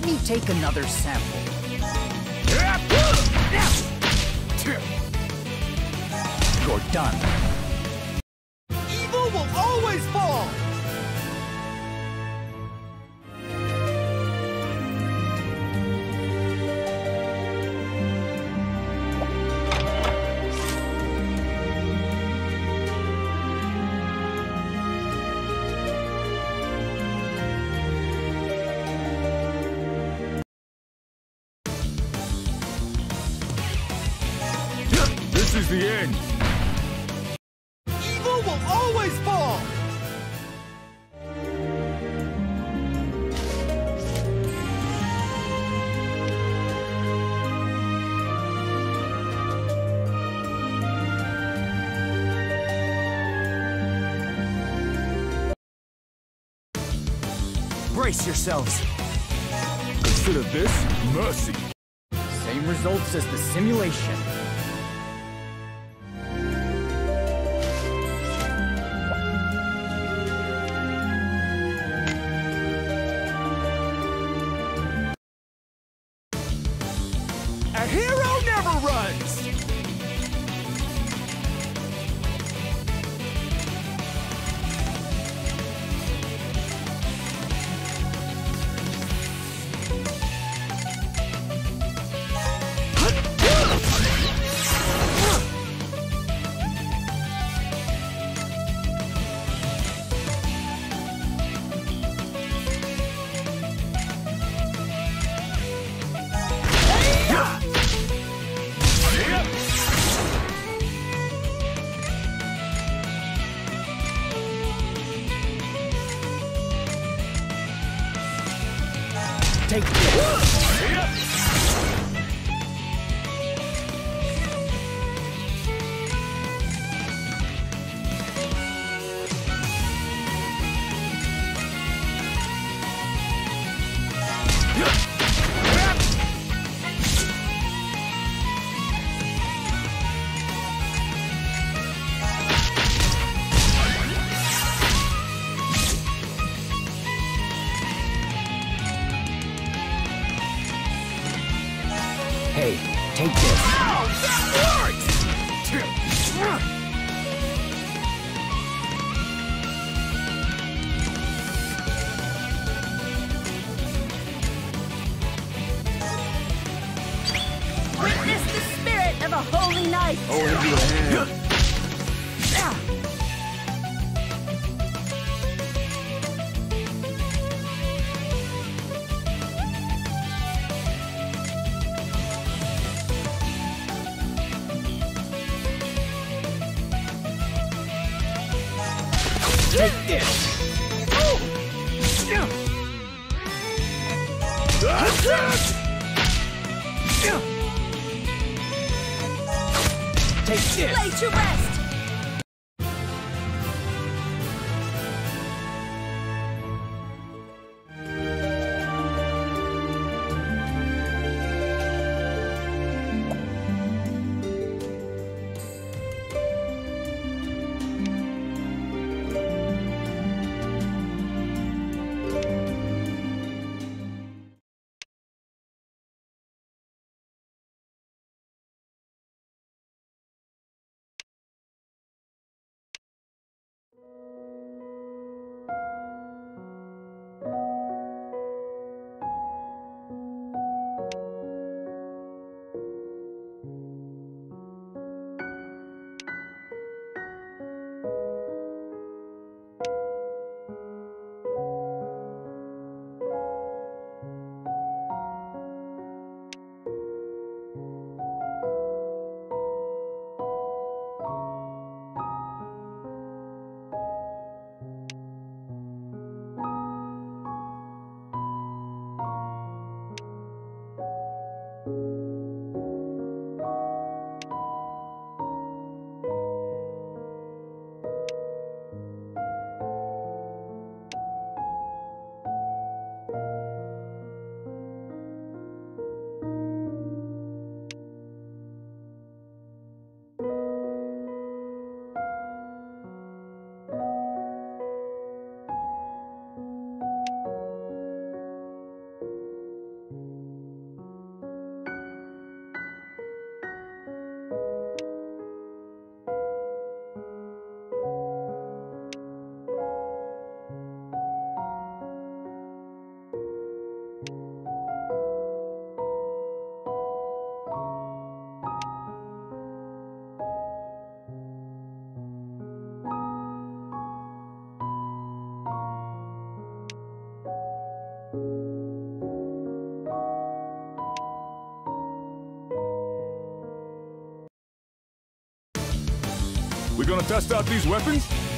Let me take another sample. You're done. Brace yourselves. Instead of this, mercy. Same results as the simulation. Gonna test out these weapons?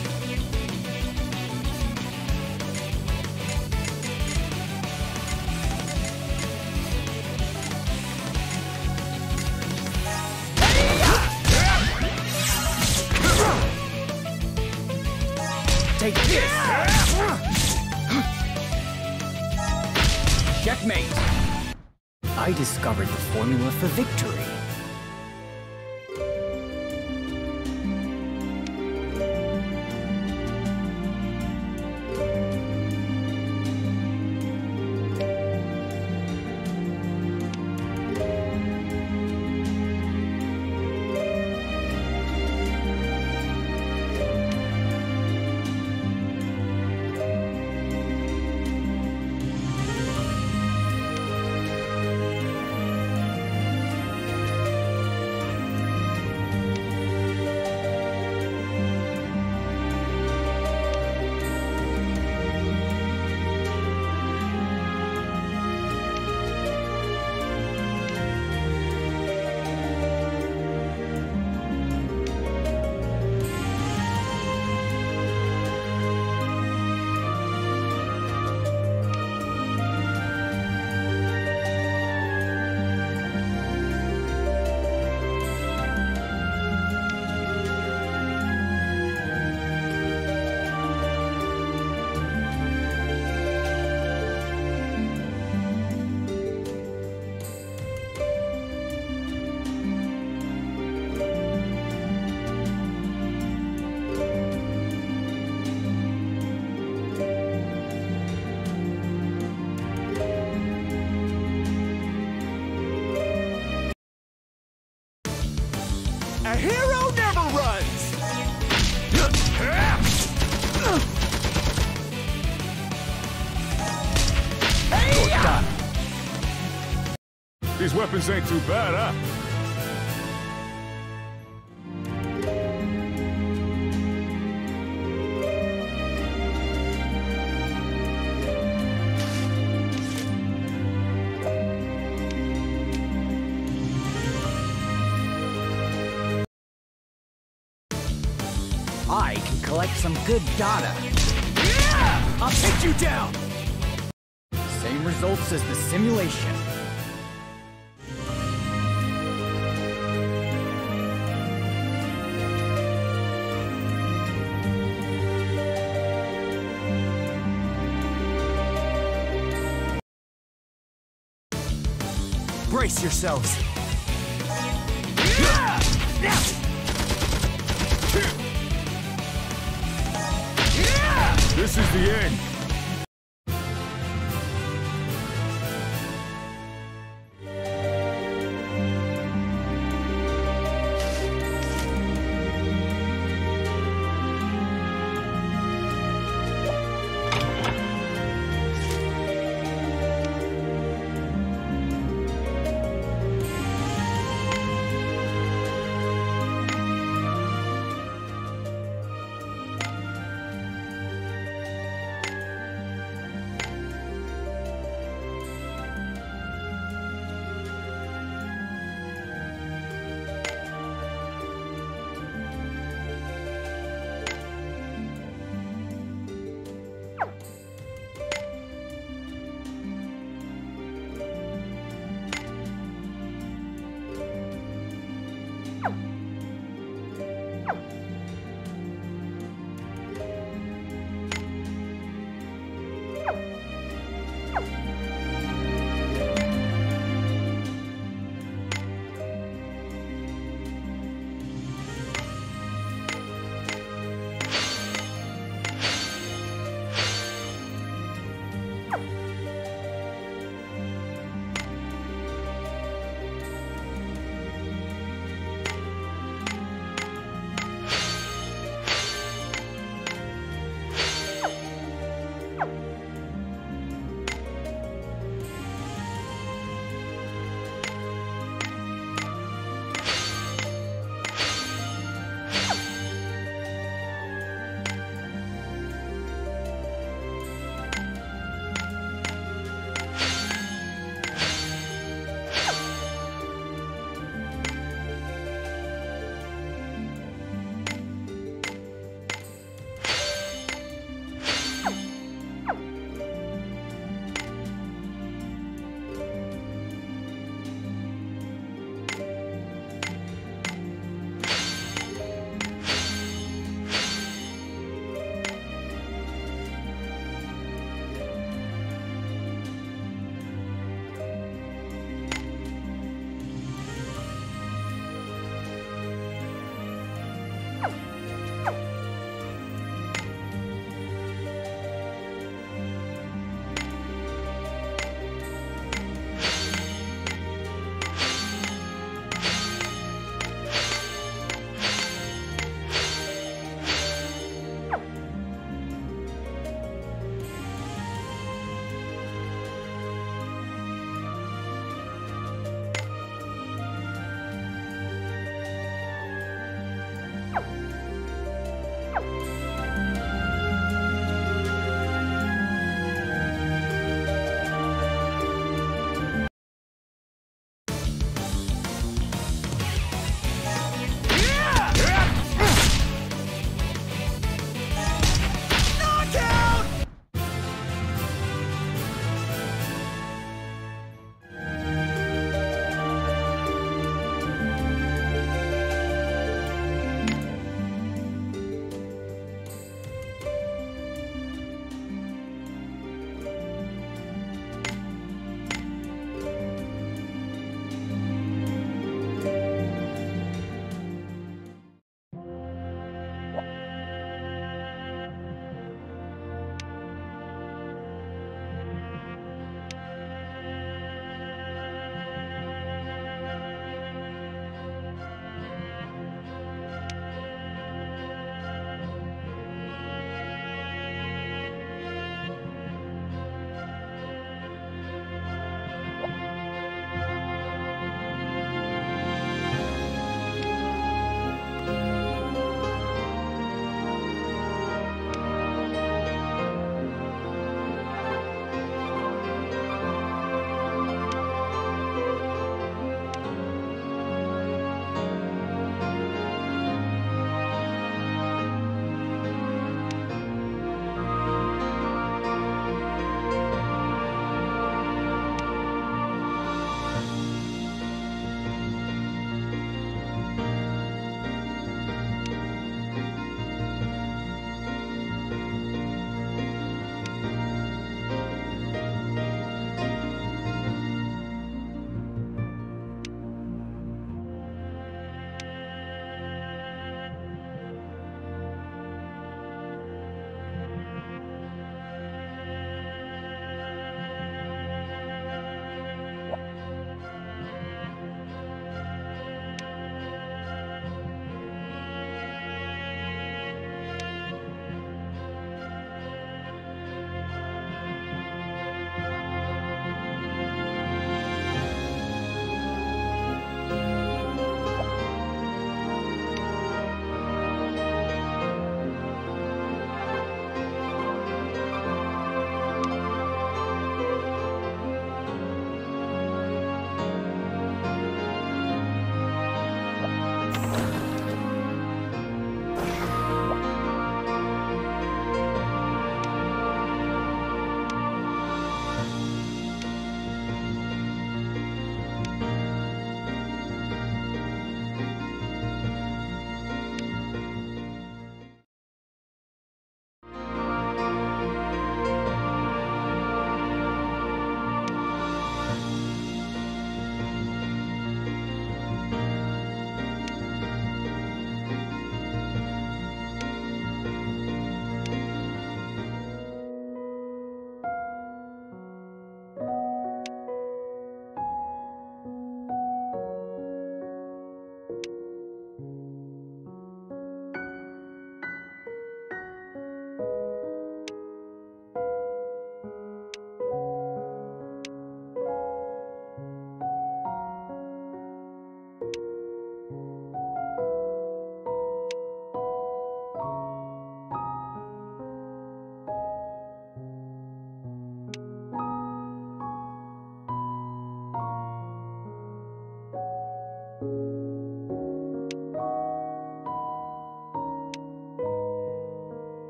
Weapons ain't too bad, huh? I can collect some good data. Yeah! I'll take you down! Same results as the simulation. Brace yourselves. This is the end.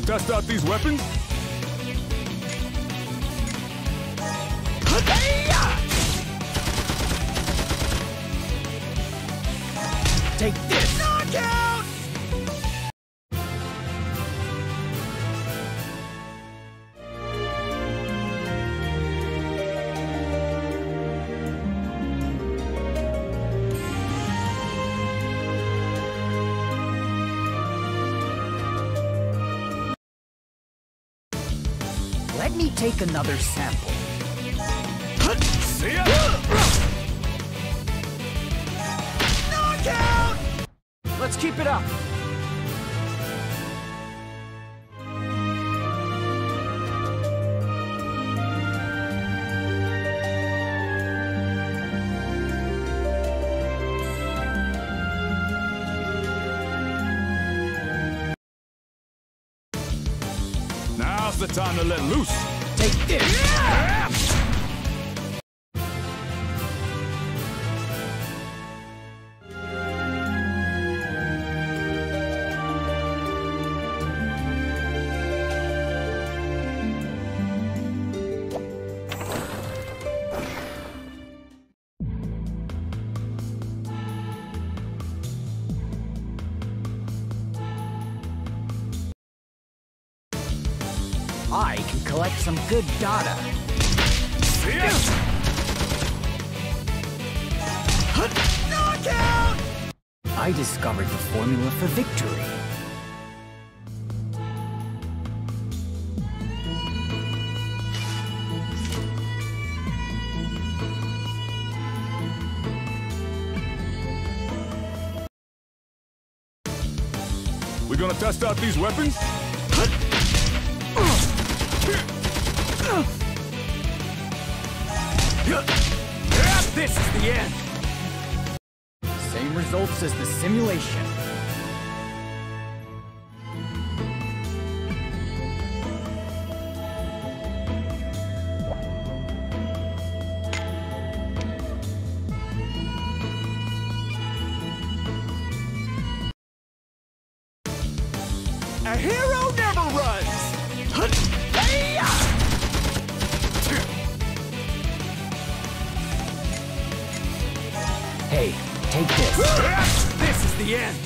Gonna test out these weapons? Take another sample. Knockout! Let's keep it up! Now's the time to let loose. Take this! Discovered the formula for victory. We're gonna test out these weapons? The. A hero never runs! Hey, take this. The end!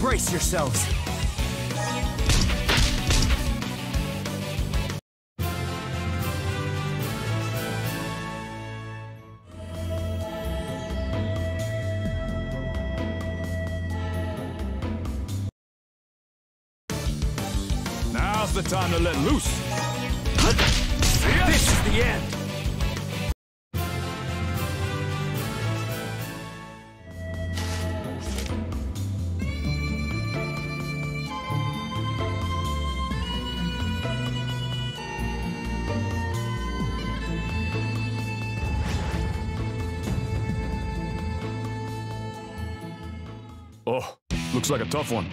Brace yourselves. Looks like a tough one.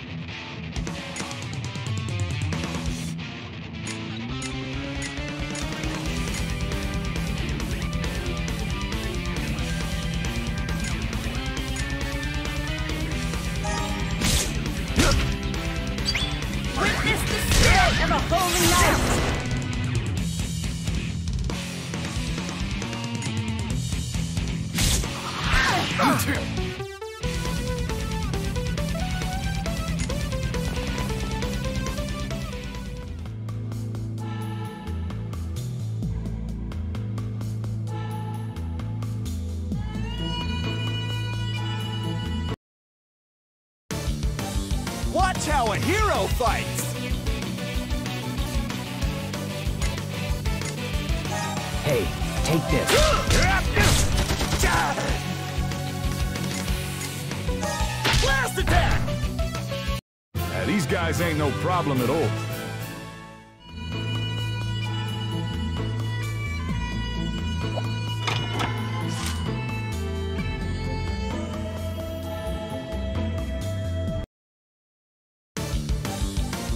Problem at all.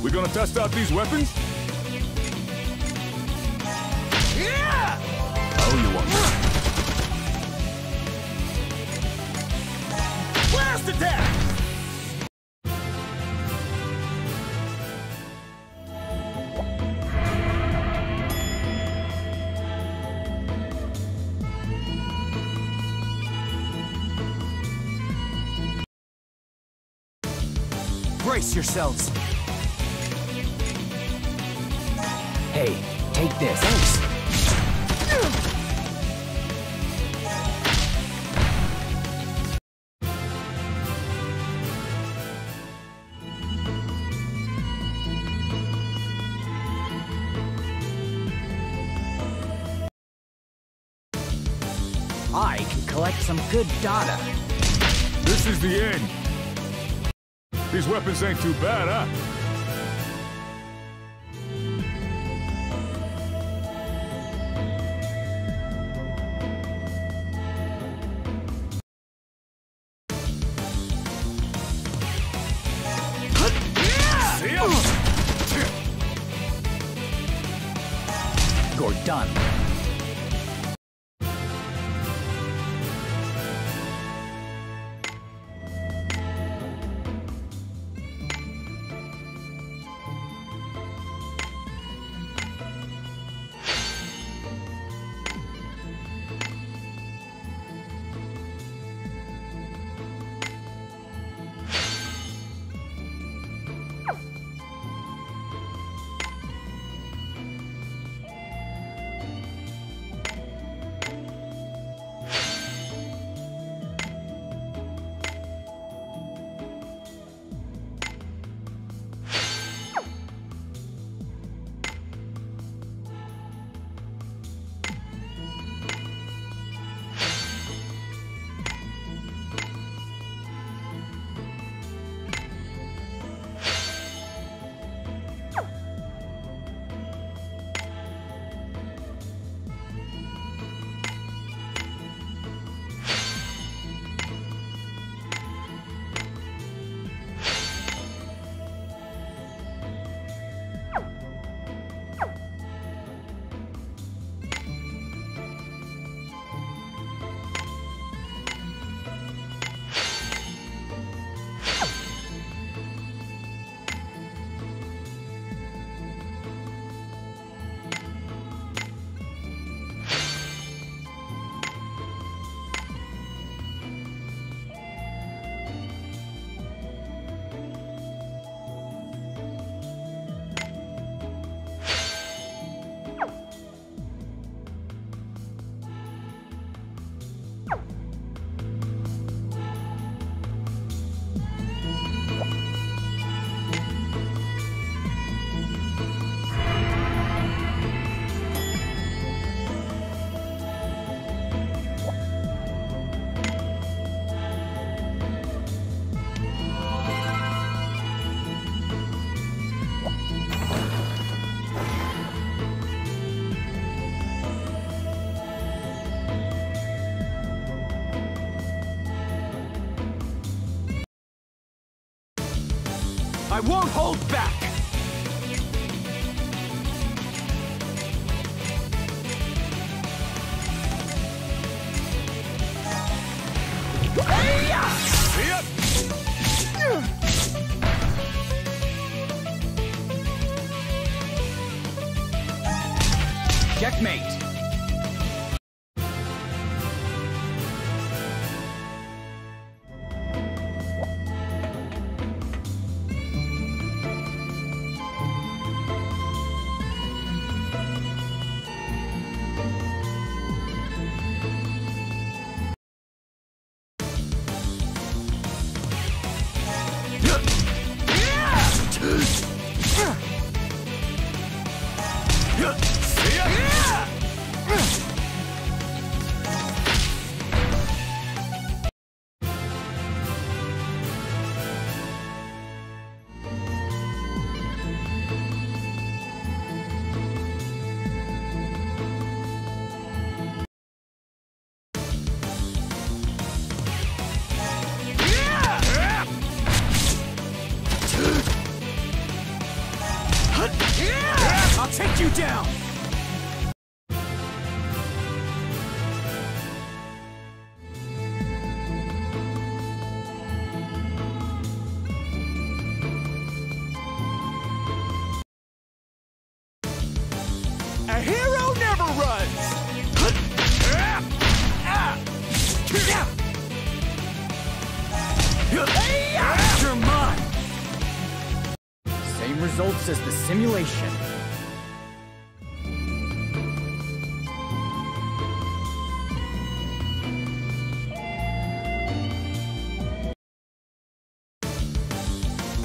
We're gonna test out these weapons? I can collect some good data. This is the end. These weapons ain't too bad, huh? See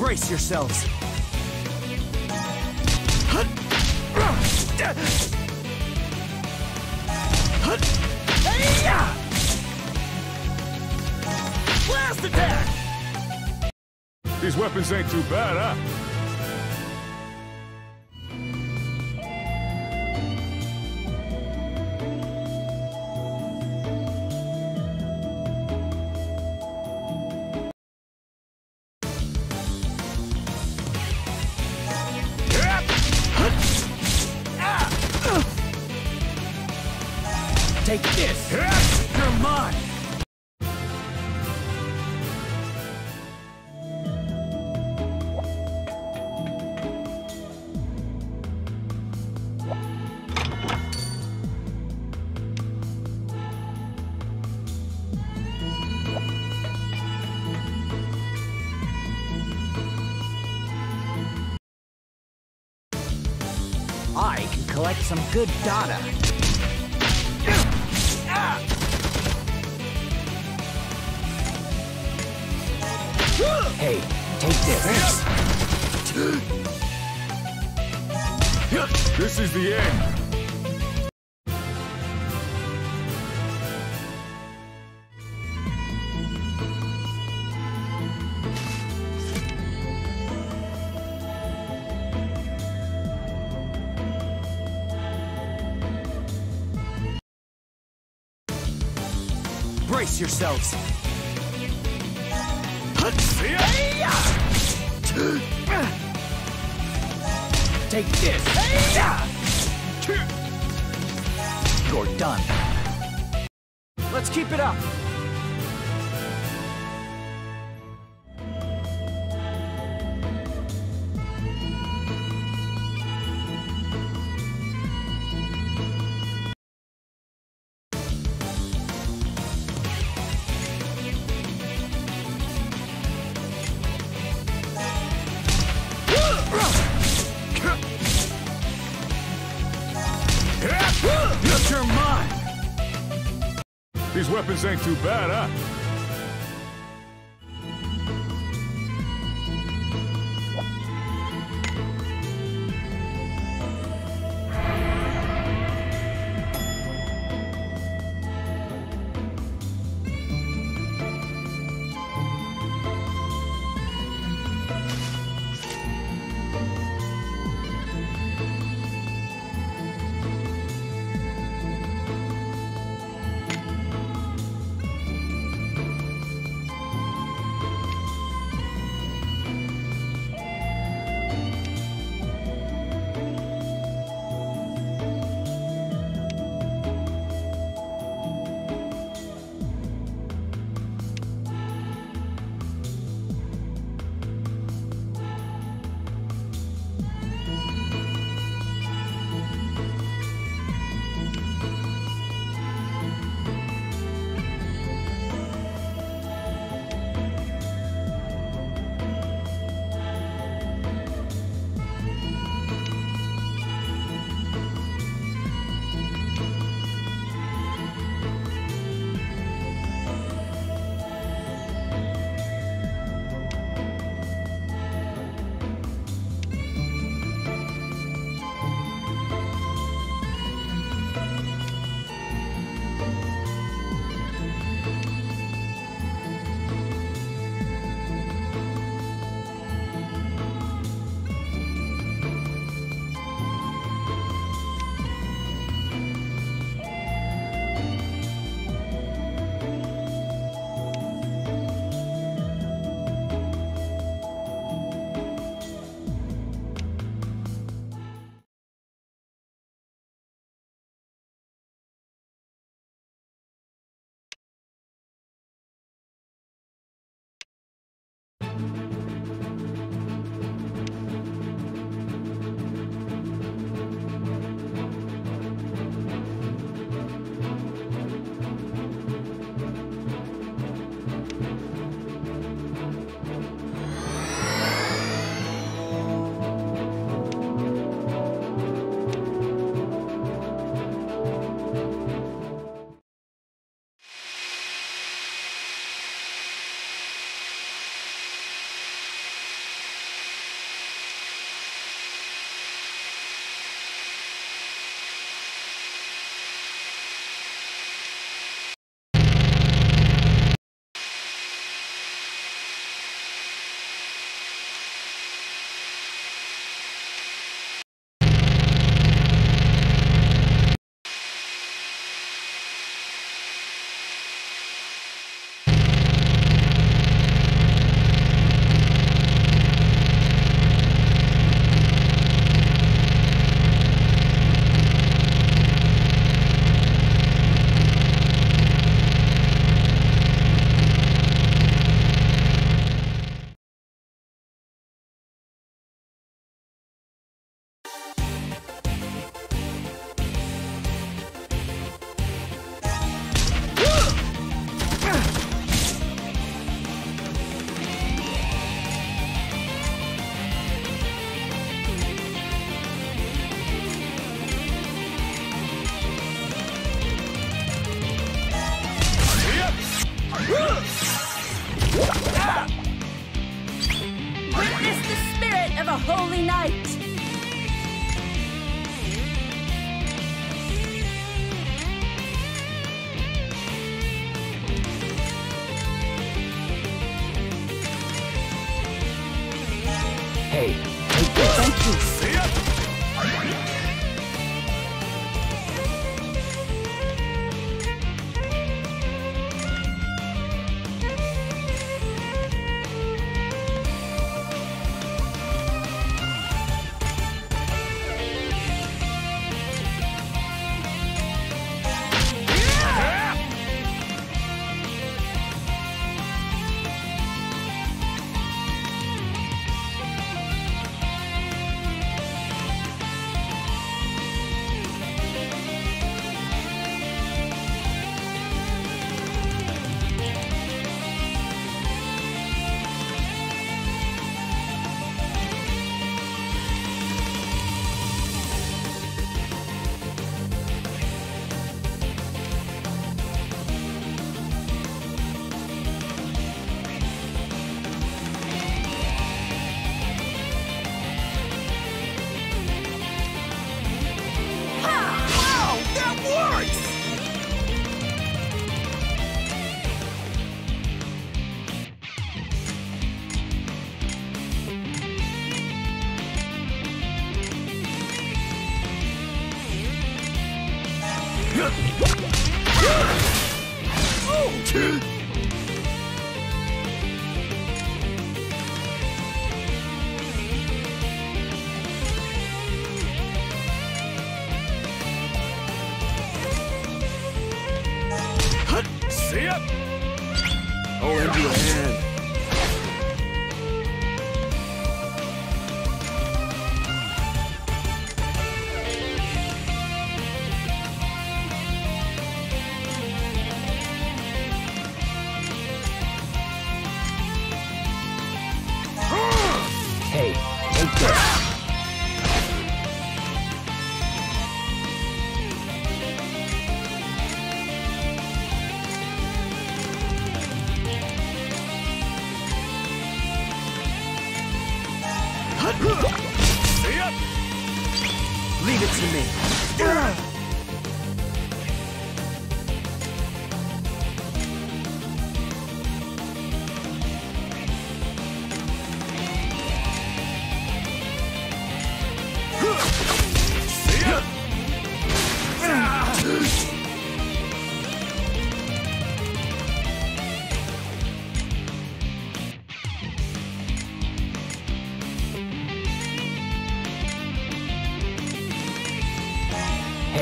Brace yourselves! Blast attack! These weapons ain't too bad, huh? Some good data. Hey, take this. This is the end. Yourselves! Take this. You're done. Let's keep it up! Weapons ain't too bad, huh?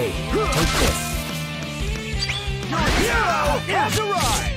Take this. Your hero has arrived!